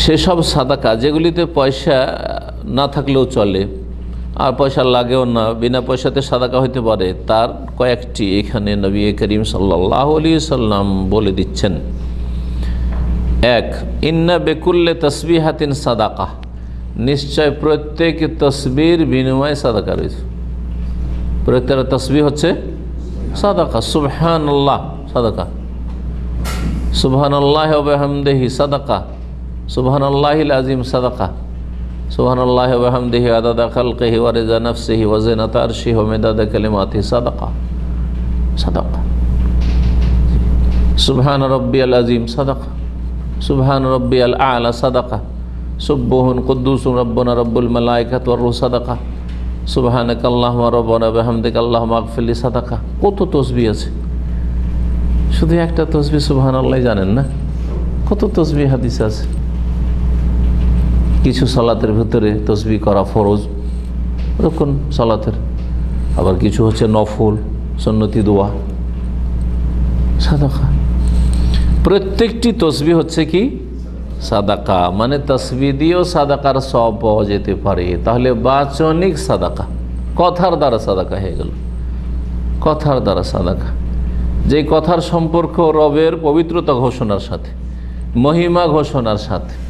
সেসব সাদাকা, যেগুলিতে পয়সা না থাকলেও চলে, আর পয়সা লাগেও না, বিনা পয়সাতে সাদাকা হইতে পারে, তার কয়েকটি এখানে নবী করিম সাল্লাহ আলী সাল্লাম বলে দিচ্ছেন। এক, ইন্না বেকুল্লে তসবি হাতিন সাদাকা। নিশ্চয় প্রত্যেক তসবির বিনিময়ে সাদাকা রয়েছে। প্রত্যেকটা তসবি হচ্ছে সাদাকা সুবহান আল্লাহ সাদাকা সুবহান আল্লাহ সাদাকা। সুবহান আল্লাহিল আজিম সাদাকা। সুবহান আল্লাহ হামদেহি আদাদা খালকেহি ওয়ারেজা নফসিহি ওয়াজেনাত আরশিহি ওমেদাদা কালিমাতি, সাদাকা। সাদাকা। সুবহান রব্বি আল আজিম সাদাকা। সুবহান রব্বি আল আলা সাদাকা। সুব্বহুন কুদ্দুস রব্বনা রব্বুল মালাইকাত ওয়ার রুহ, সাদাকা। সুবহানাক আল্লাহুম্মা রব্বানা বিহামদিকা আল্লাহুম্মা আগফিরলি সাদাকা। কত তসবি আছে? শুধু একটা তসবি সুবহানাল্লাহ জানেন না? কত তসবি হাদিস আছে? কিছু সালাতের ভেতরে তসবি করা ফরজ ওরকম সালাতের। আবার কিছু হচ্ছে নফল, সন্নতি দোয়া, সাদাকা। প্রত্যেকটি তসবি হচ্ছে কি? সাদাকা। মানে তসবি দিয়েও সাদাকার সব পাওয়া যেতে পারে। তাহলে বাচনিক সাদাকা। কথার দ্বারা সাদাকা হয়ে গেল। কথার দ্বারা সাদাকা। যে কথার সম্পর্ক রবের পবিত্রতা ঘোষণার সাথে, মহিমা ঘোষণার সাথে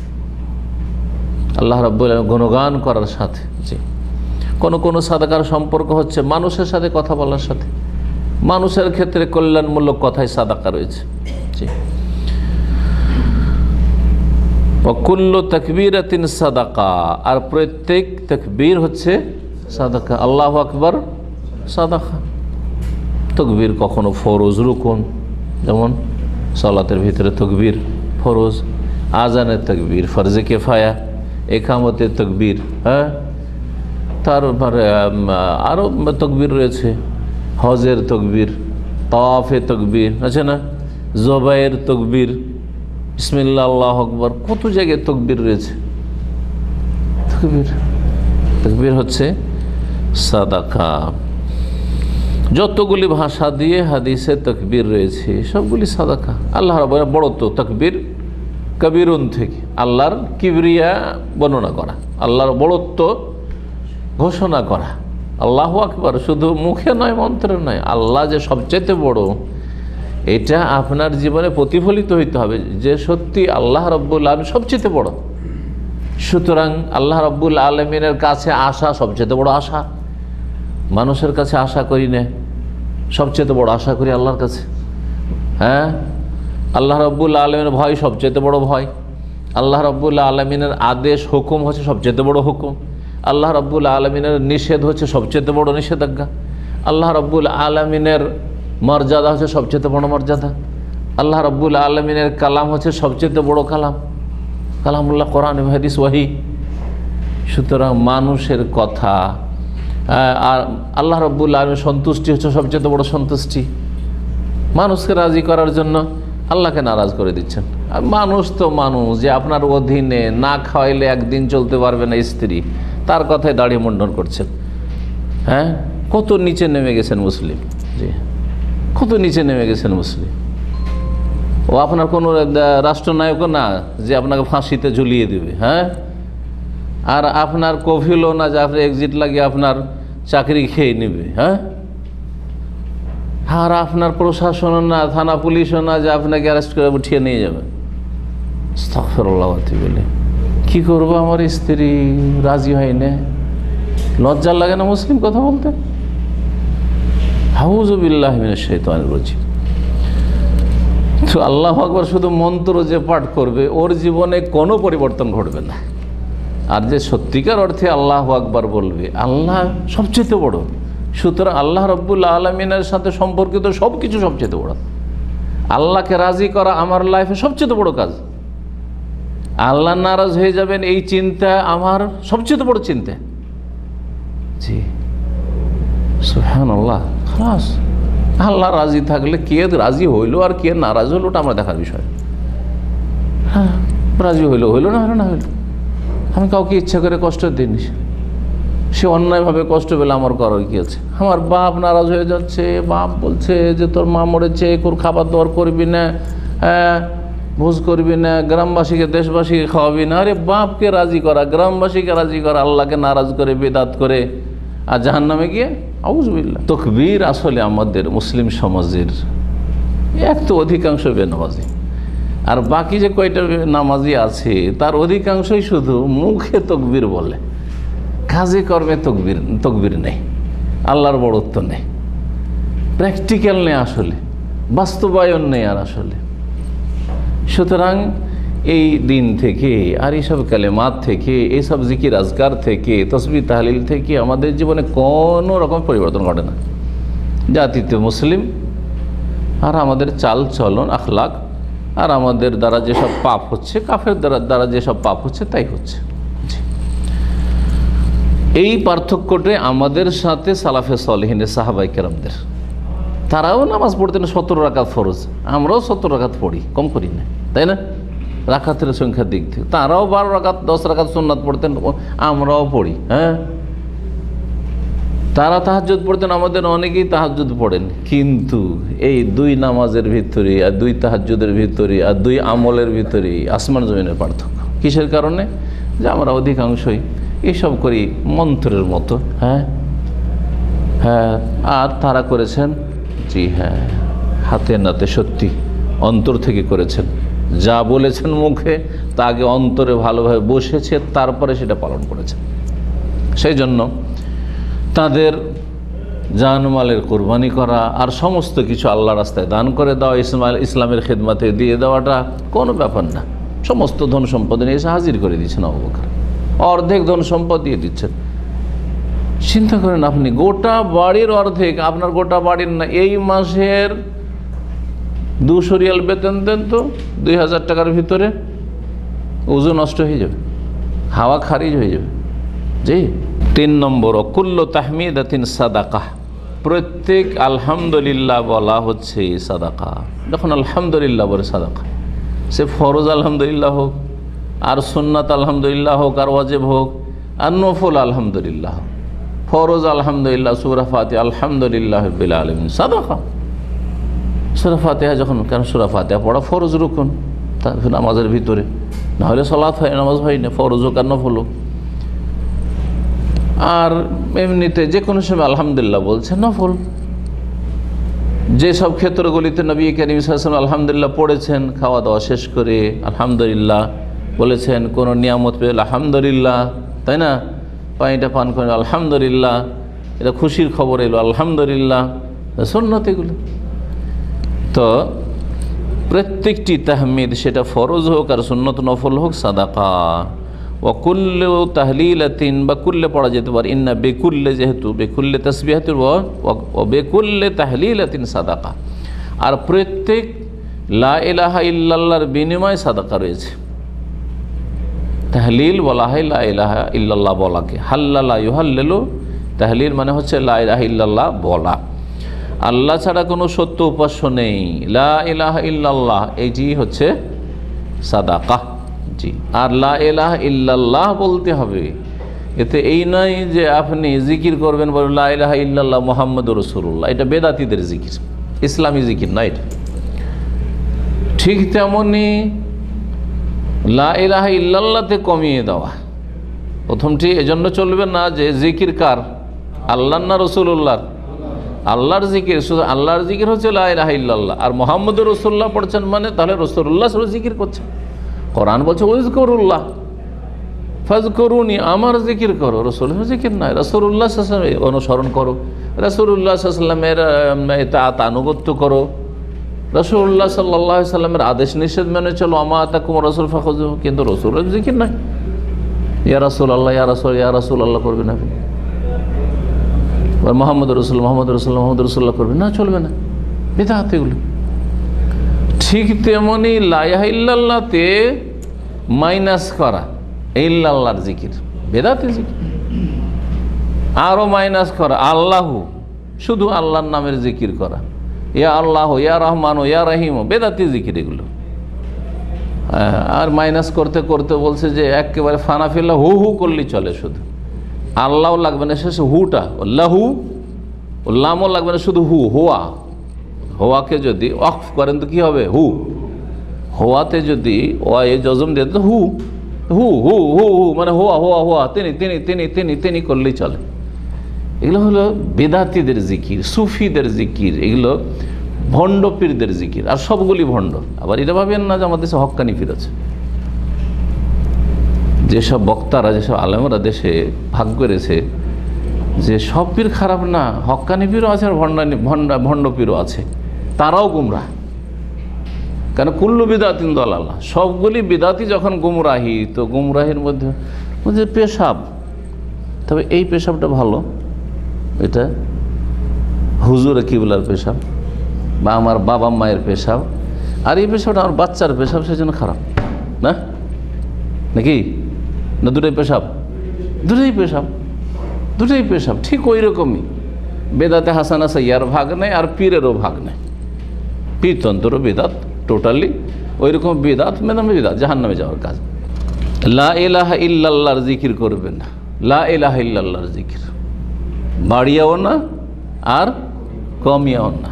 আল্লাহ রব্বুল গুণগান করার সাথে, জি। কোনো কোনো সাদাকার সম্পর্ক হচ্ছে মানুষের সাথে কথা বলার সাথে। মানুষের ক্ষেত্রে কল্যাণমূলক কথায় সাদাকা রয়েছে, জি। অকুল্ল তকবির তিন সাদাকা, আর প্রত্যেক তকবীর হচ্ছে সাদাকা। আল্লাহ আকবর, সাদাকা। তকবীর কখনো ফরোজ রুকুন, যেমন সলাতের ভিতরে তকবীর ফরোজ আজানের তকবীর ফরজে কেফায়া একামতের তকবীর হ্যাঁ? তারপরে আরও তকবীর রয়েছে। হজের তকবীর তওয়াফে তকবীর, আছে না? জবাইয়ের তকবীর ইসমিল্লা আল্লাহ আকবর, কত জায়গায় তকবীর রয়েছে? তকবীর তকবীর হচ্ছে সাদাকা। যতগুলি ভাষা দিয়ে হাদিসে তকবীর রয়েছে, সবগুলি সাদাকা। আল্লাহ রব- বড় তো, তকবীর কবিরুন থেকে আল্লাহর কিবরিয়া বর্ণনা করা, আল্লাহর বড়ত্ব ঘোষণা করা। আল্লাহ আকবর, শুধু মুখে নয়, মন্ত্রে নয়, আল্লাহ যে সবচেয়ে বড়, এটা আপনার জীবনে প্রতিফলিত হইতে হবে যে সত্যি আল্লাহ রব্বুল আলম সবচেয়ে বড়। সুতরাং আল্লাহ রব্বুল আলমিনের কাছে আসা সবচেয়ে বড় আশা। মানুষের কাছে আশা করি না সবচেয়ে বড় আশা করি আল্লাহর কাছে। হ্যাঁ? আল্লাহ রব্বুল আলমের ভয় সবচেয়ে বড় ভয়। আল্লাহ রব্বুল আলমিনের আদেশ, হুকুম হচ্ছে সবচেয়ে বড় হুকুম। আল্লাহ রব্বুল আলমিনের নিষেধ হচ্ছে সবচেয়ে বড় নিষেধাজ্ঞা। আল্লাহ রব্বুল আলমিনের মর্যাদা হচ্ছে সবচেয়ে বড় মর্যাদা। আল্লাহ রব্বুল আলমিনের কালাম হচ্ছে সবচেয়ে বড় কালাম। কালামুল্লাহ কোরআন হাদিস ওয়াহি। সুতরাং মানুষের কথা আর আল্লাহ রব্বুল আলমের সন্তুষ্টি হচ্ছে সবচেয়ে বড় সন্তুষ্টি। মানুষকে রাজি করার জন্য আল্লাহকে নারাজ করে দিচ্ছেন। মানুষ তো মানুষ, যে আপনার অধীনে না খাওয়াইলে একদিন চলতে পারবে না স্ত্রী, তার কথায় দাড়ি মণ্ডন করছেন। হ্যাঁ? কত নিচে নেমে গেছেন মুসলিম। জি। কত নিচে নেমে গেছেন মুসলিম। ও আপনার কোনো রাষ্ট্রনায়কও না যে আপনাকে ফাঁসিতে ঝুলিয়ে দেবে হ্যাঁ? আর আপনার কফিলও না যে আপনি এক্সিট লাগিয়ে আপনার চাকরি খেয়ে নেবে হ্যাঁ? আর আপনার প্রশাসন না, থানা পুলিশও না, যে আপনাকে অ্যারেস্ট করে উঠিয়ে নিয়ে যাবে। স্তফরল্লাহতি বলে কি করব আমার স্ত্রী? রাজি হয় না লজ্জা লাগে না মুসলিম কথা বলতে? হাউজবিল্লাহ শৈতান রচিত তো আল্লাহ আকবর শুধু মন্ত্র যে পাঠ করবে, ওর জীবনে কোনো পরিবর্তন ঘটবে না। আর যে সত্যিকার অর্থে আল্লাহ আকবার বলবে, আল্লাহ সবচেয়ে বড়। সুতরাং আল্লাহ রব্বুল আলমিনের সাথে সম্পর্কিত সব কিছু সবচেয়ে বড়। আল্লাহকে রাজি করা আমার লাইফে সবচেয়ে বড় কাজ। আল্লাহ নারাজ হয়ে যাবেন এই চিন্তা আমার সবচেয়ে বড় চিন্তা। জি। সুহান আল্লাহ খালাস। আল্লাহ রাজি থাকলে কে রাজি হইল আর কে নারাজ হইল ওটা আমরা দেখার বিষয়। হ্যাঁ রাজি হইল হইল না হইল না হইল। আমি কাউকে ইচ্ছা করে কষ্ট দিইনি। সে অন্যায়ভাবে কষ্ট পেলে আমার করার কি আছে আমার বাপ নারাজ হয়ে যাচ্ছে, বাপ বলছে যে তোর মা মরেছে কোর খাবার দাবার করবি না হ্যাঁ ভোজ করবি না, গ্রামবাসীকে, দেশবাসীকে খাওয়াবি না। আরে বাপকে রাজি করা, গ্রামবাসীকে রাজি করা, আল্লাহকে নারাজ করে, বেদাত করে, আর জাহান নামে গিয়ে আউজবিল্লা তকবীর আসলে আমাদের মুসলিম সমাজের এক তো অধিকাংশ বেনামাজি। আর বাকি যে কয়টা নামাজি আছে, তার অধিকাংশই শুধু মুখে তকবীর বলে। কাজে কর্মে তকবির তকবির নেই। আল্লাহর বড়ত্ব নেই। প্র্যাকটিক্যাল নেই আসলে। বাস্তবায়ন নেই আর আসলে। সুতরাং এই দিন থেকে, আর এইসব কালেমাত থেকে, এইসব জিকির আজকার থেকে, তসবি তাহলিল থেকে আমাদের জীবনে কোনো রকম পরিবর্তন ঘটে না। জাতিতে মুসলিম, আর আমাদের চাল চলন আখলাক, আর আমাদের দ্বারা যেসব পাপ হচ্ছে কাফের দ্বারা দ্বারা যেসব পাপ হচ্ছে, তাই হচ্ছে। এই পার্থক্যটা আমাদের সাথে সালাফে সলহিনের সাহাবাই কেরামদের। তারাও নামাজ পড়তেন সতেরো রাকাত ফরজ, আমরাও সতেরো রাকাত পড়ি, কম করি না, তাই না? রাখাতের সংখ্যার দিক থেকে। তারাও বারো রাকাত, দশ রাকাত সোননাথ পড়তেন, আমরাও পড়ি হ্যাঁ? তারা তাহাজ্জুদ পড়তেন, আমাদের অনেকেই তাহাজ্জুদ পড়েন। কিন্তু এই দুই নামাজের ভিতরে, আর দুই তাহাজ্জুদের ভিতরে, আর দুই আমলের ভিতরে আসমান জমিনের পার্থক্য। কিসের কারণে? যে আমরা অধিকাংশই এসব করি মন্ত্রের মতো হ্যাঁ? হ্যাঁ আর তারা করেছেন, জি হ্যাঁ হাতে নাতে সত্যি, অন্তর থেকে করেছেন। যা বলেছেন মুখে, তা আগে অন্তরে ভালোভাবে বসেছে, তারপরে সেটা পালন করেছেন। সেই জন্য তাদের জানমালের কোরবানি করা আর সমস্ত কিছু আল্লাহ রাস্তায় দান করে দেওয়া, ইসমাইল ইসলামের খেদমাতে দিয়ে দেওয়াটা কোনো ব্যাপার না। সমস্ত ধন সম্পদ নিয়ে এসে হাজির করে দিয়েছেন অবকার অর্ধেক ধন সম্পদ দিয়ে দিচ্ছেন। চিন্তা করেন আপনি, গোটা বাড়ির অর্ধেক, আপনার গোটা বাড়ির না, এই মাসের দুশো রিয়াল বেতন দেন তো, দুই হাজার টাকার ভিতরে, ওজন নষ্ট হয়ে যাবে, হাওয়া খারিজ হয়ে যাবে। জি, তিন নম্বর, অকুল্ল তাহমিদ তিন সাদাকা। প্রত্যেক আলহামদুলিল্লাহ বলা হচ্ছে সাদাকা। যখন আলহামদুলিল্লাহ বলে সাদাকা, সে ফরজ আলহামদুলিল্লাহ হোক আর সুন্নাত আলহামদুলিল্লাহ হোক আর ওয়াজেব হোক, আর নফল আলহামদুলিল্লাহ, ফরজ আলহামদুলিল্লাহ সুরাফাতে আলহামদুলিল্লাহ বিল আলম সাদাকা। সুরা ফাতেহা যখন, কেন সুরা ফাতেহা পড়া? ফরজ রুকুন নামাজের ভিতরে। নাহলে সলাৎ হয়, নামাজ হয় না, ফরজ হোক আর নফল হোক। আর এমনিতে যে কোনো সময় আলহামদুলিল্লাহ বলছে, নফল। যেসব ক্ষেত্রগুলিতে নবী সাহসাম আলহামদুলিল্লাহ পড়েছেন, খাওয়া দাওয়া শেষ করে, আলহামদুলিল্লাহ বলেছেন, কোনো নিয়ামত পেয়ে আলহামদুলিল্লাহ। তাই না? পানিটা পান করে আলহামদুলিল্লাহ। এটা খুশির খবর এলো, আলহামদুলিল্লাহ। সন্ন্যত এগুলো। তো প্রত্যেকটি তাহমিদ সেটা ফরজ হোক আর সুন্নত নফল হোক, সাদাকা। ওকুল্লে তাহলিলাতিন, বা কুল্লে পড়া যেতে পারে, ইন্না বেকুল্লে যেহেতু, বেকুল্লে তসবিহাতুর ও বেকুল্লে তাহলিলাতিন সাদাকা। আর প্রত্যেক লা ইলাহা ইল্লাল্লাহর বিনিময় সাদাকা রয়েছে। তাহলিল বলা হয়, লা ইলাহা ইল্লাল্লাহ বলাকে। হাল্লাল্লাহ ইউহাল্লেলো, তাহলিল মানে হচ্ছে লা ইলাহা ইল্লাল্লাহ বলা। আল্লাহ ছাড়া কোনো সত্য উপাস্য নেই। লা ইলাহা ইল্লাল্লাহ, এইটি হচ্ছে সাদাকা। জি। আর লা ইলাহা ইল্লাল্লাহ বলতে হবে। এতে এই নয় যে আপনি জিকির করবেন বলেন লা ইলাহা ইল্লাল্লাহ মোহাম্মদ রসুল্লাহ এটা বেদাতিদের জিকির, ইসলামী জিকির না এটা। ঠিক তেমনি লা ইলাহা ইল্লাল্লাহতে কমিয়ে দেওয়া। প্রথমটি এজন্য চলবে না যে জিকির কার? আল্লাহ না রসুল্লাহর আল্লাহর জিকির, শুধু আল্লাহর জিকির হচ্ছে লা ইলাহা ইল্লাল্লাহ। আর মোহাম্মদ রসুল্লাহ পড়ছেন মানে তাহলে রসুল্লাহ শুধু জিকির করছেন। কোরআন বলছে ওইজ করুল্লাহ ফাজ করুনি আমার জিকির করো। রসুল জিকির নয় রসুল্লাহ অনুসরণ করো। রসুল্লাহ সাল্লামের আনুগত্য করো। রসুল্লাহ সাল্লাহ সাল্লামের আদেশ নিষেধ মেনে চলো, আমা তাকুম রসুল ফাখজ কিন্তু রসুল জিকির নাই। ইয়া রাসুল আল্লাহ ইয়া রাসুল ইয়া রাসুল আল্লাহ করবেন আপনি মোহাম্মদ রসুল মোহাম্মদ রসুল, মোহাম্মদ রসুল্লাহ করবেন না, চলবে না। বেদাহাত এগুলো ঠিক তেমনি লাইহা ইল্লাল্লাহতে মাইনাস করা, ইল্লাল্লাহর জিকির, বেদাতে জিকির। আরও মাইনাস করা, আল্লাহু, শুধু আল্লাহর নামের জিকির করা। ইয়া আল্লাহ, ইয়া রহমান, ইয়া রাহিম, বেদাতি জিকির এগুলো। আর মাইনাস করতে করতে বলছে যে একেবারে ফানাফিল্লা হু হু করলেই চলে শুধু। আল্লাহ লাগবে না, শেষে হুটা। লাহু, লামও লাগবে না, শুধু হু, হোয়া। হোয়াকে যদি অফ করেন তো কী হবে? হু। হোয়াতে যদি এ জজম দিয়ে তো হু। হু হু হু হু মানে হোয়া হোয়া হোয়া, তিনি তিনি তিনি তিনি তিনি করলেই চলে। এগুলো হলো বেদাতিদের জিকির, সুফিদের জিকির, এগুলো ভণ্ড পীরদের জিকির, আর সবগুলি ভণ্ড। আবার এটা ভাবেন না যে আমাদের দেশে হক্কানি পীর আছে। যেসব বক্তারা, যেসব আলেমরা দেশে ভাগ করেছে, যে সব পীর খারাপ না হক্কানি পীরও আছে আর ভণ্ডানি, ভণ্ডা, ভণ্ড পীরও আছে, তারাও গুমরা কেন? কুল্লু বিদাতিন দলাল্লাহ সবগুলি বিদাতি যখন গুমরাহি, তো গুমরাহির মধ্যে পেশাব। তবে এই পেশাবটা ভালো। এটা হুজুরে কিবলার পেশাব বা আমার বাবা মায়ের পেশাব। আর এই পেশাবটা আমার বাচ্চার পেশাব, সেজন্য খারাপ, না? নাকি? না দুটোই পেশাব? দুটোই পেশাব দুটোই পেশাব, ঠিক ওই রকমই। বেদাতে হাসানা সাইয়ার ভাগ নেই, আর পীরেরও ভাগ নেই। পীরতন্ত্র বেদাত, টোটালি ওই রকম বেদাত মেদাম বেদাত জাহান নামে যাওয়ার কাজ। লা এলাহা ইল্লাল্লাহর জিকির করবেন না। লা এলাহা ইল্লাল্লাহর জিকির। বাড়িয়াও না আর কমিয়াও না।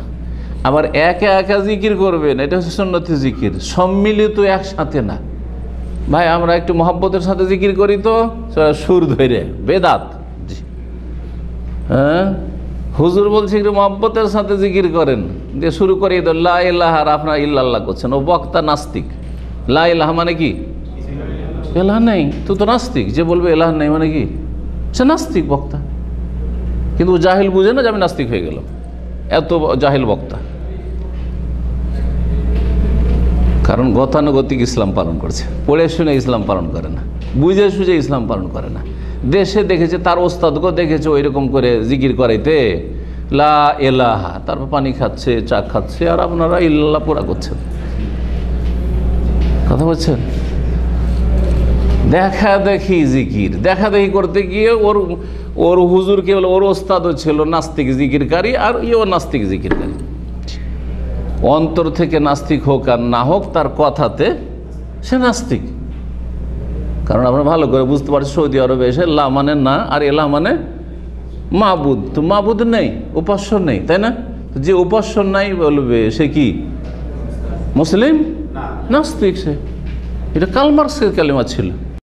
আবার একা একা জিকির করবেন, এটা হচ্ছে সন্ন্যতি জিকির। সম্মিলিত একসাথে না। ভাই, আমরা একটু মহাব্বতের সাথে জিকির করি তো? সুর ধরে। বেদাত। হ্যাঁ? হুজুর বলছে একটু মহব্বতের সাথে জিকির করেন। দিয়ে শুরু করে তো লা ইল্লাহ আর আপনার ইল্লাল্লাহ করছেন। ও বক্তা নাস্তিক। লা ইল্লাহ মানে কি? এলাহ নেই। তুই তো নাস্তিক। যে বলবে এলাহ নেই মানে কি? সে নাস্তিক বক্তা। কিন্তু জাহিল বুঝে না যে আমি নাস্তিক হয়ে গেলাম। এত জাহিল বক্তা। কারণ গতানুগতিক ইসলাম পালন করছে। পড়ে শুনে ইসলাম পালন করে না। বুঝে সুঝে ইসলাম পালন করে না। দেশে দেখেছে, তার ওস্তাদকেও দেখেছে ওই রকম করে জিকির করাইতে। লা এলাহা তারপর পানি খাচ্ছে, চা খাচ্ছে, আর আপনারা ইল্লা পোড়া করছেন। কথা বলছেন? দেখা দেখি জিকির, দেখা দেখি করতে গিয়ে ওর ওর হুজুর কে বলে ওর ওস্তাদও ছিল নাস্তিক জিকিরকারী আর ইও নাস্তিক জিকিরকারী। অন্তর থেকে নাস্তিক হোক আর না হোক তার কথাতে সে নাস্তিক। কারণ আমরা ভালো করে বুঝতে পারছি সৌদি আরবে এসে লা মানে না আর এলা মানে মাবুদ। তো মাবুদ নেই উপাস্য নেই তাই না? যে উপাস্য নাই বলবে সে কি? মুসলিম? নাস্তিক সে। এটা কালমার্ক্সের কালিমা ছিল।